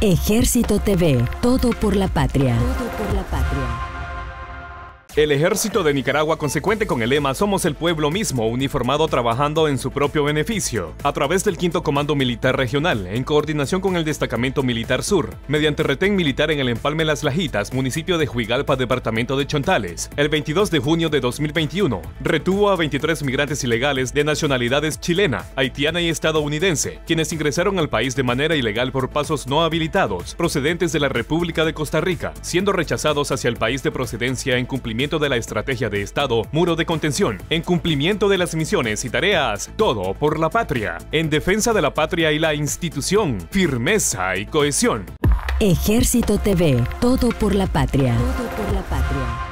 Ejército TV, todo por la patria. Todo por la patria. El ejército de Nicaragua, consecuente con el lema Somos el pueblo mismo, uniformado trabajando en su propio beneficio, a través del Quinto Comando Militar Regional, en coordinación con el Destacamento Militar Sur, mediante retén militar en el Empalme Las Lajitas, municipio de Juigalpa, departamento de Chontales, el 22 de junio de 2021, retuvo a 23 migrantes ilegales de nacionalidades chilena, haitiana y estadounidense, quienes ingresaron al país de manera ilegal por pasos no habilitados, procedentes de la República de Costa Rica, siendo rechazados hacia el país de procedencia en cumplimiento de la estrategia de Estado, muro de contención, en cumplimiento de las misiones y tareas, todo por la patria, en defensa de la patria y la institución, firmeza y cohesión. Ejército TV, todo por la patria. Todo por la patria.